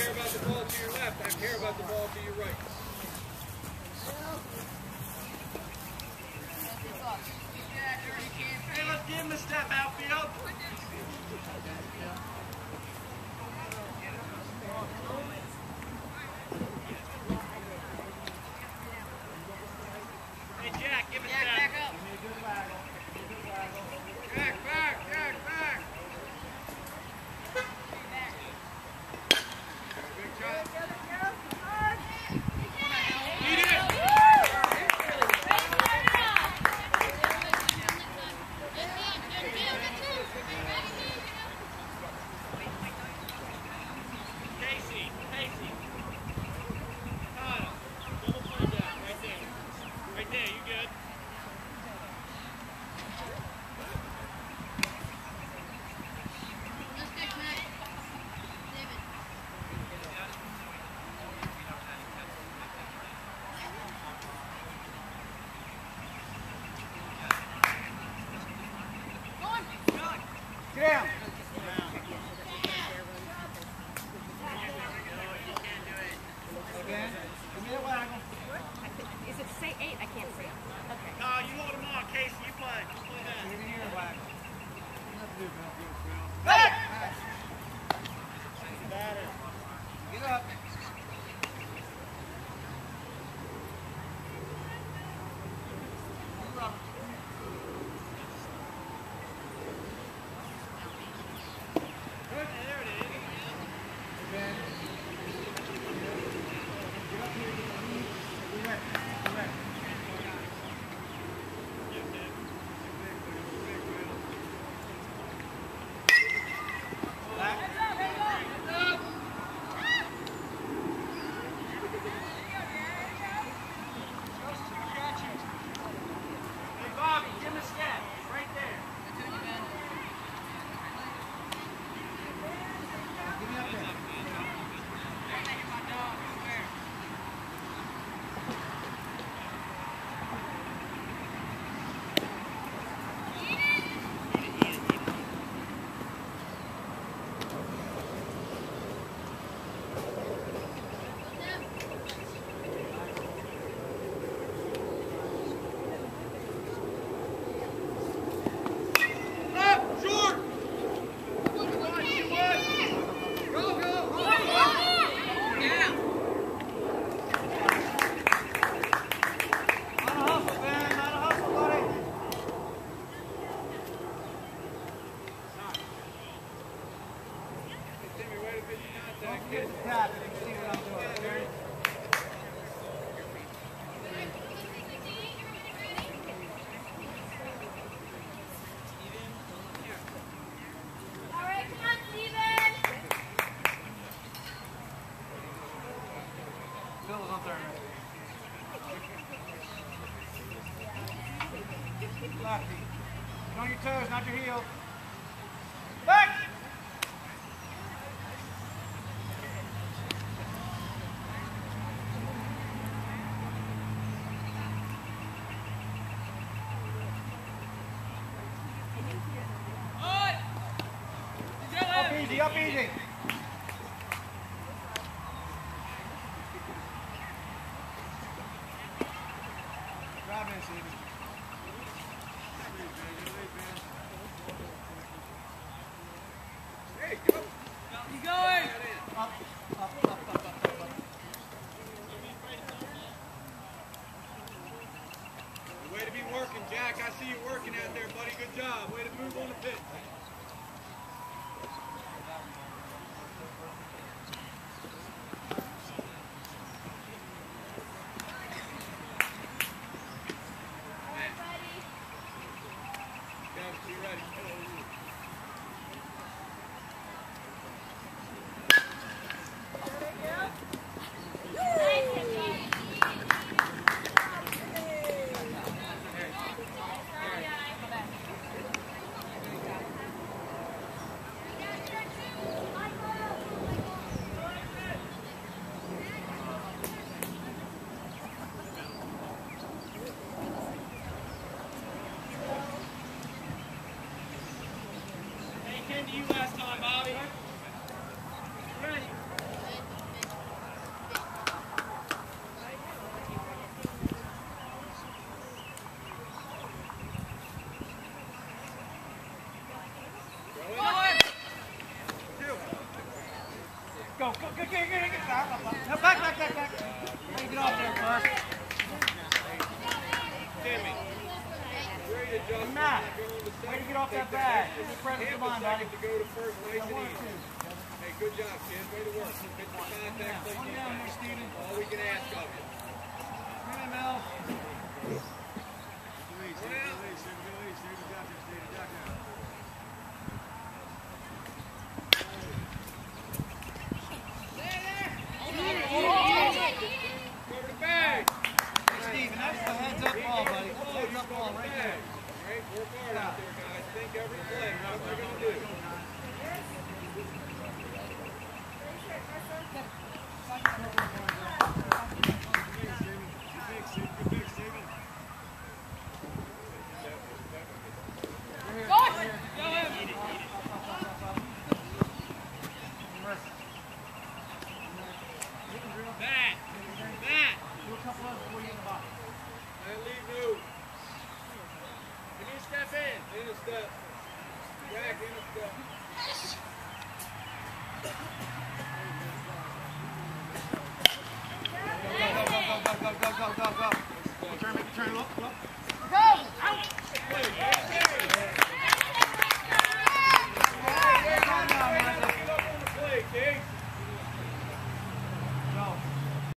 care about the ball to your left. I care about the ball to your right. Give him a step outfield. Hey, Jack, give a step. Back up. Jack, back, Jack, back. Good job. Lead it. Casey, Casey. Kyle, double play down, right there. Right there, you good? Down. Again. Give me the waggle. Is it say eight? I can't see it. Okay. Kyle, you load him on. Casey, you play. You play that. Give me your waggle. Back! Get up. Move up. Good, there it is. Again. Get up here. Get the knee. Direct. Direct. Back. Hey, Bobby, give him a step. Right there. Give me up there. Up, short. Come on, you would. Go, go. Not a hustle, man. Not a hustle, buddy. Timmy, way to be Don't contact. forget to tap it. You can see what I'm doing, okay? All right, come on, Steven. Bill is on third. Left feet. Come on your toes, not your heels. Back! Up easy, up easy. Drive in, Stevie. Hey, go. Up, up, up, up. Way to be working, Jack. I see you working out there, buddy. Good job. Way to move on the pitch. to you last time, Bobby. Ready. Go, go, go, go, go, go, go, go, back, back, back, back. Get off there, Clark. adjustments. Matt, way to get off that bag. Give me credit buddy. to go to first place and easy. Hey, good job, kid. Way to work. Hit the contact. One down here, Steven. All we can ask of you. Come in, Mel. Go easy, go easy, go easy. Go easy, go easy. Go easy, go easy. Go, go, go, go, go, go. Make a turn, make a turn. Look, look.